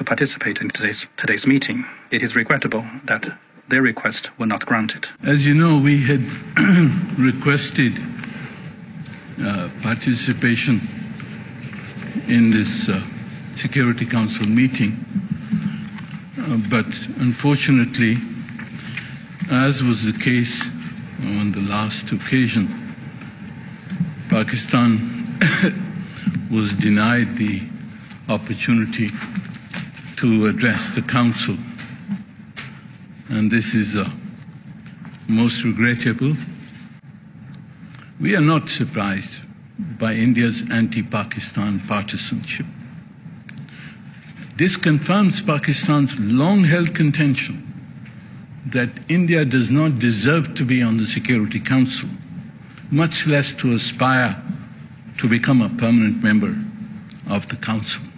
to participate in today's, today's meeting. It is regrettable that their request were not granted. As you know, we had requested uh, participation in this uh, Security Council meeting, uh, but unfortunately, as was the case on the last occasion, Pakistan was denied the opportunity to address the Council. And this is uh, most regrettable. We are not surprised by India's anti Pakistan partisanship. This confirms Pakistan's long held contention that India does not deserve to be on the Security Council, much less to aspire to become a permanent member of the Council.